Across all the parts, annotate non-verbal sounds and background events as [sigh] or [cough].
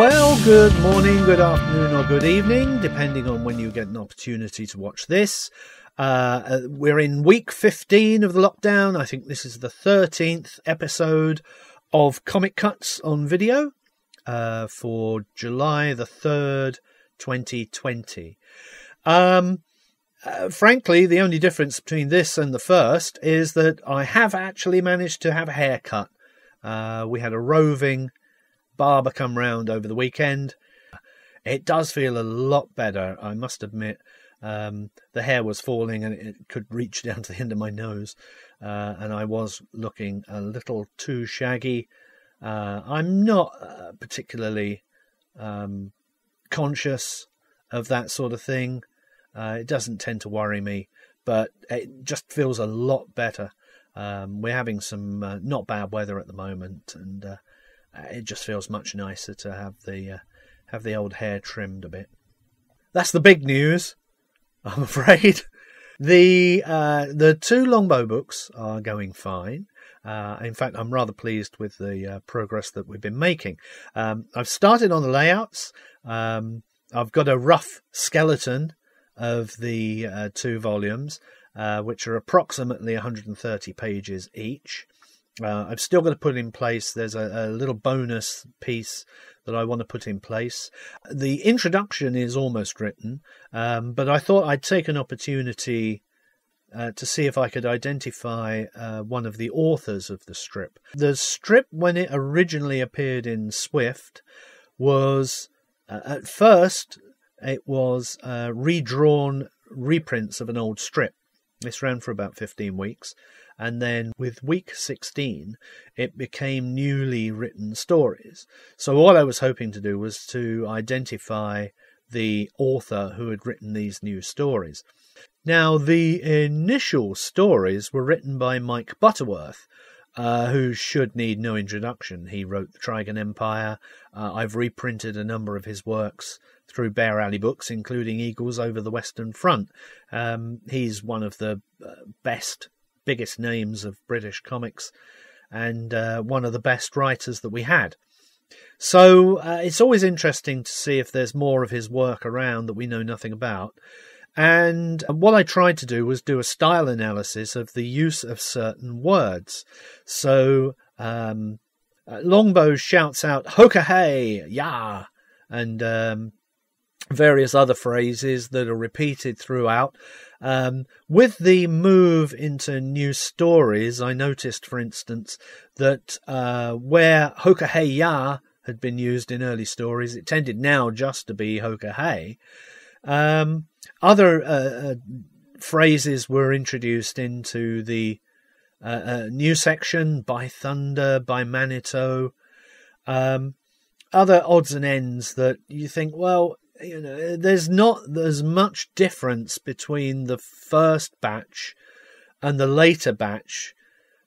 Well, good morning, good afternoon, or good evening, depending on when you get an opportunity to watch this. Uh, uh, we're in week 15 of the lockdown. I think this is the 13th episode of Comic Cuts on video uh, for July the 3rd, 2020. Um, uh, frankly, the only difference between this and the first is that I have actually managed to have a haircut. Uh, we had a roving barber come round over the weekend. It does feel a lot better, I must admit. Um, the hair was falling and it could reach [laughs] down to the end of my nose, uh, and I was looking a little too shaggy. Uh, I'm not uh, particularly um, conscious of that sort of thing. Uh, it doesn't tend to worry me, but it just feels a lot better. Um, we're having some uh, not bad weather at the moment, and uh, it just feels much nicer to have the uh, have the old hair trimmed a bit. That's the big news, [laughs] I'm afraid. The uh, the two longbow books are going fine. Uh, in fact, I'm rather pleased with the uh, progress that we've been making. Um, I've started on the layouts. Um, I've got a rough skeleton of the uh, two volumes, which are approximately 130 pages each. Uh, I've still got to put in place. There's a, a, little bonus piece that I want to put in place. The introduction is almost written, um, but I thought I'd take an opportunity uh, to see if I could identify uh, one of the authors of the strip. The strip, when it originally appeared in Swift, was uh, at first it was uh, redrawn reprints of an old strip. This ran for about 15 weeks. And then with week 16, it became newly written stories. So all I was hoping to do was to identify the author who had written these new stories. Now, the initial stories were written by Mike Butterworth, uh, who should need no introduction. He wrote The Trigan Empire. Uh, I've reprinted a number of his works through Bear Alley Books, including Eagles Over the Western Front. Um, he's one of the uh, best biggest names of British comics and uh, one of the best writers that we had. So uh, it's always interesting to see if there's more of his work around that we know nothing about. And what I tried to do was do a style analysis of the use of certain words. So um, uh, Longbow shouts out "Hoka hey, yeah," and um, various other phrases that are repeated throughout. Um, with the move into new stories, I noticed, for instance, that uh, where Hoka Hey Ya had been used in early stories, it tended now just to be Hoka Hey. Um, other uh, uh, phrases were introduced into the uh, uh, new section by Thunder, by Manito. Um, other odds and ends that you think, well, you know, there's not as much difference between the first batch and the later batch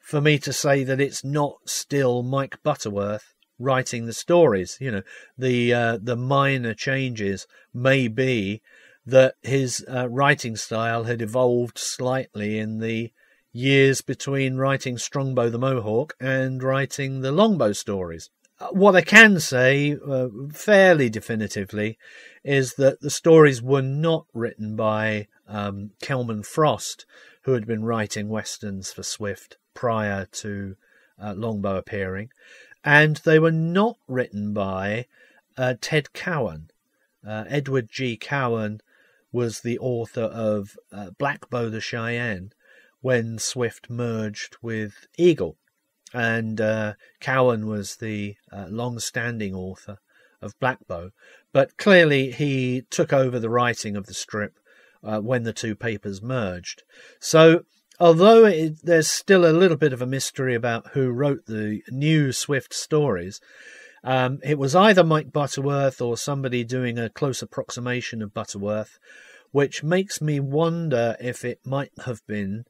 for me to say that it's not still Mike Butterworth writing the stories. You know, the uh, the minor changes may be that his uh, writing style had evolved slightly in the years between writing Strongbow the Mohawk and writing the Longbow stories. Uh, what I can say uh, fairly definitively is that the stories were not written by um, Kelman Frost, who had been writing westerns for Swift prior to uh, Longbow appearing, and they were not written by uh, Ted Cowan. Uh, Edward G. Cowan was the author of uh, Blackbow the Cheyenne when Swift merged with Eagle, and uh, Cowan was the uh, long-standing author of Blackbow, but clearly he took over the writing of the strip uh, when the two papers merged. So, although it, there's still a little bit of a mystery about who wrote the new Swift stories, um, it was either Mike Butterworth or somebody doing a close approximation of Butterworth, which makes me wonder if it might have been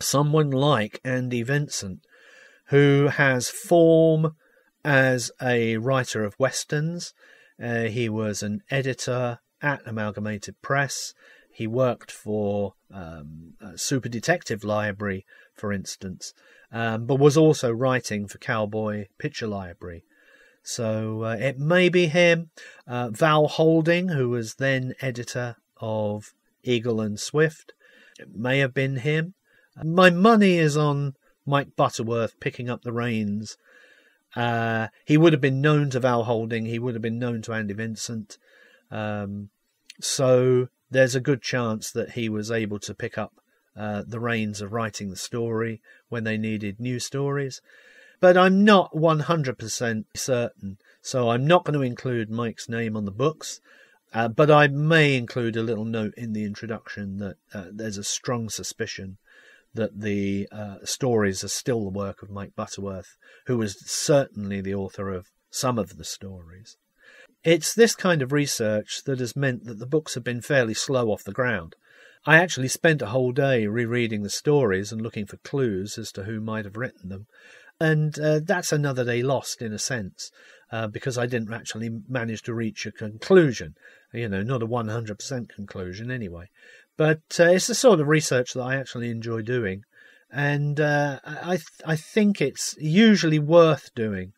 someone like Andy Vincent, who has form as a writer of westerns. Uh, he was an editor at Amalgamated Press. He worked for um, Super Detective Library, for instance, um, but was also writing for Cowboy Picture Library. So uh, it may be him. Uh, Val Holding, who was then editor of Eagle and Swift, it may have been him. My money is on Mike Butterworth picking up the reins. Uh, he would have been known to Val Holding. He would have been known to Andy Vincent. Um, so there's a good chance that he was able to pick up uh, the reins of writing the story when they needed new stories. But I'm not 100% certain, so I'm not going to include Mike's name on the books. Uh, but I may include a little note in the introduction that uh, there's a strong suspicion that the uh, stories are still the work of Mike Butterworth, who was certainly the author of some of the stories. It's this kind of research that has meant that the books have been fairly slow off the ground. I actually spent a whole day rereading the stories and looking for clues as to who might have written them, and uh, that's another day lost in a sense uh, because I didn't actually manage to reach a conclusion. You know, not a 100% conclusion anyway. But uh, it's the sort of research that I actually enjoy doing, and uh, I th- I think it's usually worth doing.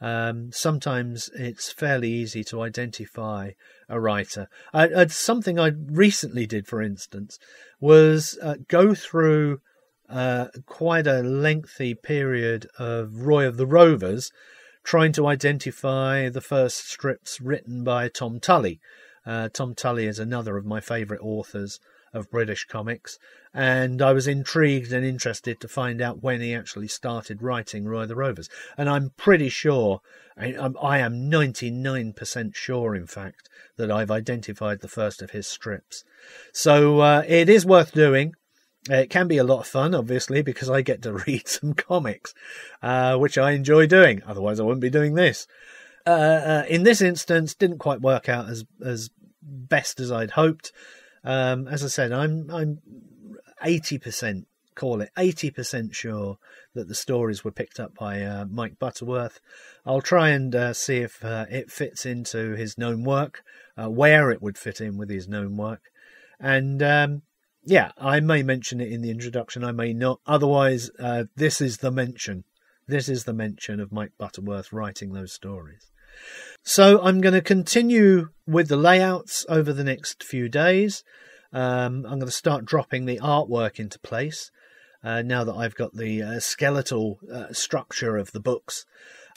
Um, sometimes it's fairly easy to identify a writer. I, I, something I recently did, for instance, was uh, go through uh, quite a lengthy period of Roy of the Rovers, trying to identify the first strips written by Tom Tully. Uh, Tom Tully is another of my favourite authors of British comics, and I was intrigued and interested to find out when he actually started writing Roy the Rovers. And I'm pretty sure, I, am 99% sure, in fact, that I've identified the first of his strips. So uh, it is worth doing. It can be a lot of fun, obviously, because I get to [laughs] read some comics, uh, which I enjoy doing. Otherwise, I wouldn't be doing this. Uh, uh, in this instance, didn't quite work out as as best as I'd hoped. Um, as I said, I'm I'm eighty percent call it eighty percent sure that the stories were picked up by uh, Mike Butterworth. I'll try and uh, see if uh, it fits into his known work, uh, where it would fit in with his known work, and um, yeah, I may mention it in the introduction. I may not. Otherwise, uh, this is the mention. This is the mention of Mike Butterworth writing those stories. So I'm going to continue with the layouts over the next few days. Um, I'm going to start dropping the artwork into place uh, now that I've got the uh, skeletal uh, structure of the books.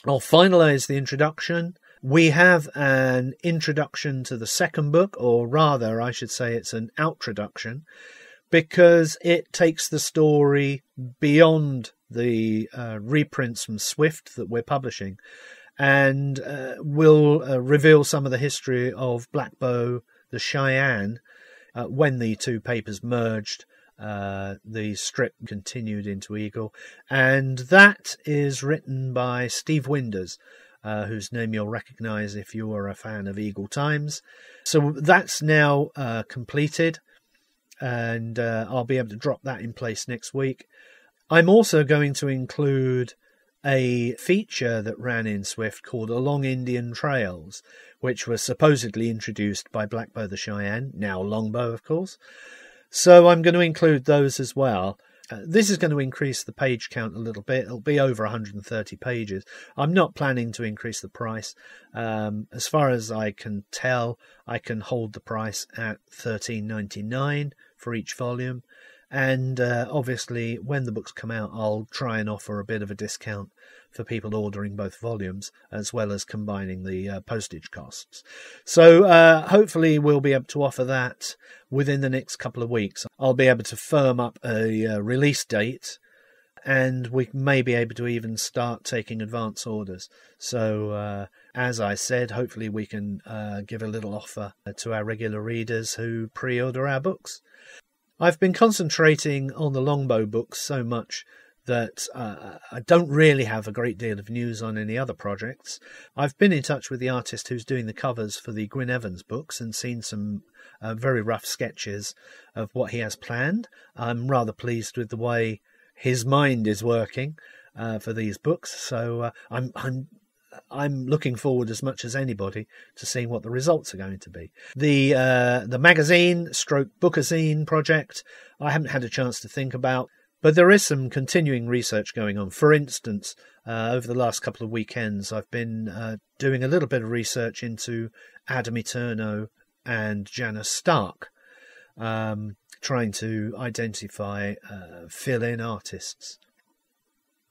I'll finalize the introduction. We have an introduction to the second book, or rather, I should say it's an outroduction, because it takes the story beyond the uh, reprints from Swift that we're publishing and uh, will uh, reveal some of the history of Blackbow, the Cheyenne, uh, when the two papers merged. Uh, the strip continued into Eagle, and that is written by Steve Winders, uh, whose name you'll recognize if you are a fan of Eagle Times. So that's now uh, completed, and I'll be able to drop that in place next week. I'm also going to include a feature that ran in Swift called Along Indian Trails, which was supposedly introduced by Blackbow the Cheyenne, now Longbow, of course. So I'm going to include those as well. Uh, this is going to increase the page count a little bit. It'll be over 130 pages. I'm not planning to increase the price. Um, as far as I can tell, I can hold the price at 13.99 for each volume. And uh, obviously, when the books come out, I'll try and offer a bit of a discount for people ordering both volumes, as well as combining the uh, postage costs. So uh, hopefully, we'll be able to offer that within the next couple of weeks. I'll be able to firm up a uh, release date. And we may be able to even start taking advance orders. So, uh, as I said, hopefully we can uh, give a little offer to our regular readers who pre order our books. I've been concentrating on the Longbow books so much that uh, I don't really have a great deal of news on any other projects. I've been in touch with the artist who's doing the covers for the Gwyn Evans books and seen some uh, very rough sketches of what he has planned. I'm rather pleased with the way his mind is working uh, for these books, so uh, I'm I'm I'm looking forward as much as anybody to seeing what the results are going to be. The uh, the magazine stroke bookazine project I haven't had a chance to think about. but there is some continuing research going on. For instance, uh, over the last couple of weekends, I've been uh, doing a little bit of research into Adam Eterno and Janus Stark, um, trying to identify uh, fill in artists.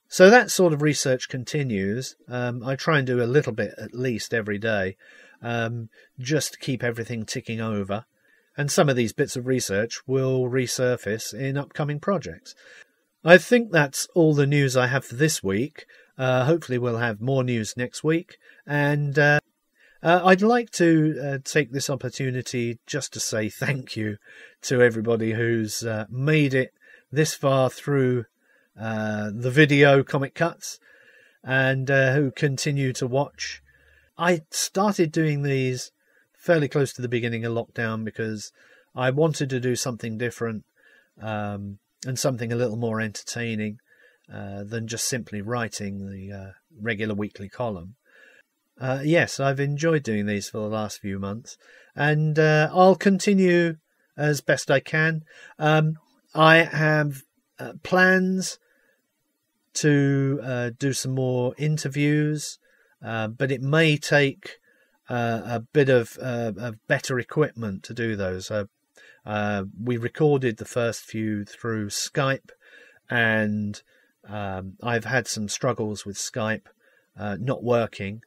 So that sort of research continues. Um, I try and do a little bit at least every day, um, just to keep everything ticking over. And some of these bits of research will resurface in upcoming projects. I think that's all the news I have for this week. Uh, hopefully, we'll have more news next week. And uh, uh, I'd like to uh, take this opportunity just to say thank you to everybody who's uh, made it this far through uh, the video comic cuts and uh, who continue to watch. I started doing these fairly close to the beginning of lockdown because I wanted to do something different um, and something a little more entertaining uh, than just simply writing the uh, regular weekly column. Uh, yes, I've enjoyed doing these for the last few months, and uh, I'll continue as best I can. Um, I have uh, plans to uh, do some more interviews, uh, but it may take uh, a bit of, of, better equipment to do those. we recorded the first few through Skype, and um, I've had some struggles with Skype not working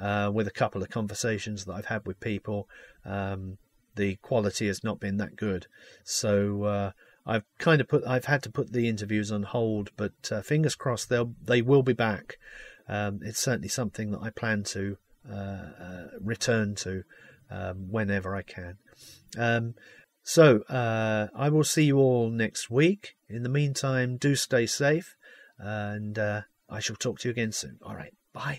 uh, with a couple of conversations that I've had with people. Um, the quality has not been that good, so uh, I've kind of put I've had to put the interviews on hold. But uh, fingers crossed they'll they will be back. Um, it's certainly something that I plan to uh, uh, return to um, whenever I can. Um, so uh, I will see you all next week. In the meantime, do stay safe, and I shall talk to you again soon. All right, bye.